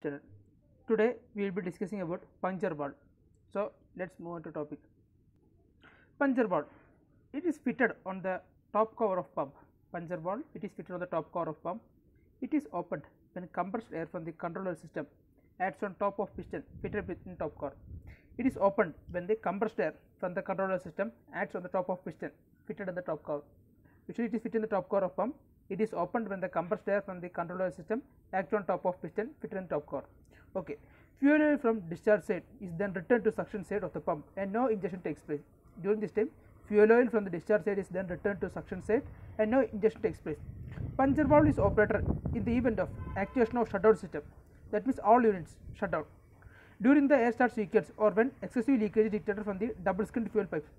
Today we will be discussing about puncture valve So let's move on to topic. Puncture valve It is fitted on the top cover of pump. Puncture valve It is fitted on the top cover of pump. It is opened when compressed air from the controller system acts on top of piston fitted within top cover. It is opened when the compressed air from the controller system acts on the top of piston fitted on the top cover. Usually it is fitted in the top cover of pump. It is opened when the compressed air from the controller system acts on top of piston fitted in top core. Okay. Fuel oil from discharge side is then returned to suction side of the pump and no injection takes place. During this time, fuel oil from the discharge side is then returned to suction side and no injection takes place. Puncture valve is operated in the event of activation of shutdown system. That means all units shut down. During the air start sequence or when excessive leakage is detected from the double skinned fuel pipes.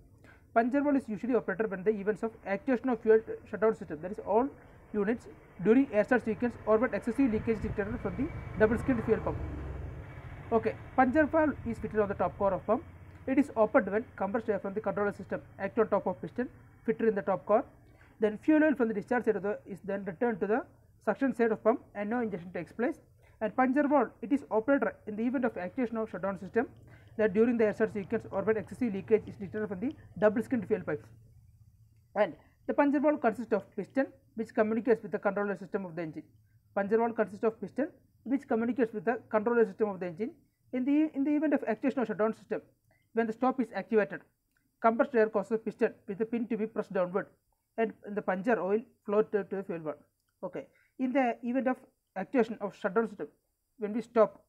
Puncture valve is usually operated when the events of activation of fuel shutdown system that is all units during air start sequence or when excessive leakage detected from the double skinned fuel pump. Okay, puncture valve is fitted on the top core of pump. It is opened when compressed air from the controller system act on top of piston fitted in the top core. Then fuel oil from the discharge side the is then returned to the suction side of pump and no injection takes place. And puncture valve it is operated in the event of activation of shutdown system that during the air start sequence or when excessive leakage is detected from the double skinned fuel pipes. And the puncture valve consists of piston which communicates with the controller system of the engine. Puncture valve consists of piston which communicates with the controller system of the engine. In the in the event of activation of shutdown system, when the stop is activated, compressed air causes piston with the pin to be pressed downward and the puncture oil flow to, to the fuel valve. Okay. In the event of activation of shutdown system, when we stop,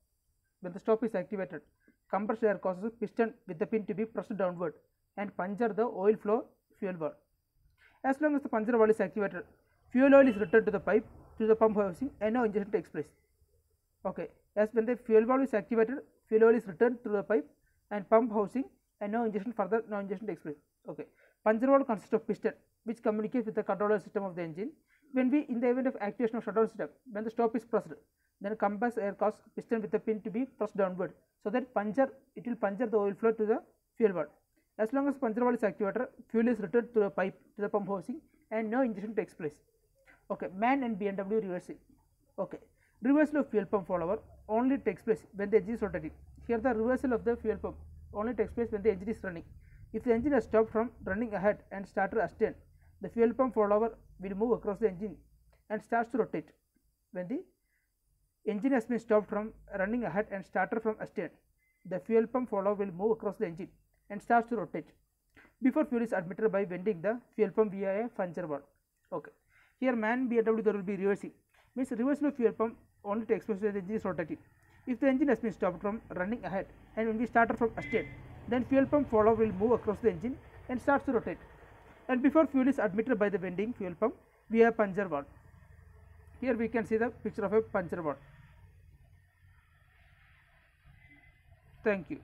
when the stop is activated, compressed air causes piston with the pin to be pressed downward and puncture the oil flow fuel valve. As long as the puncture valve is activated, fuel oil is returned to the pipe to the pump housing and no injection takes place. Okay, as when the fuel valve is activated, fuel oil is returned through the pipe and pump housing and no injection further no injection takes place. Okay, puncture valve consists of piston which communicates with the controller system of the engine. When we in the event of activation of shutdown system, when the stop is pressed, then compressed air causes piston with the pin to be pressed downward, so that puncture it will puncture the oil flow to the fuel valve. As long as puncture valve is activated, fuel is returned to the pipe to the pump housing and no injection takes place. Okay, MAN and B&W reversing. Okay, reversal of fuel pump follower only takes place when the engine is rotating. Here the reversal of the fuel pump only takes place when the engine is running. If the engine has stopped from running ahead and started astern, the fuel pump follower will move across the engine and starts to rotate. When the engine has been stopped from running ahead and started from astern, the fuel pump follower will move across the engine and starts to rotate before fuel is admitted by winding the fuel pump via a puncture valve. Okay. Here man B&W there will be reversing means reversal of fuel pump only takes place when the engine is rotating. If the engine has been stopped from running ahead and when we started from astern, then fuel pump follower will move across the engine and starts to rotate. And before fuel is admitted by the vending fuel pump via puncture valve. Here we can see the picture of a puncture valve. Thank you.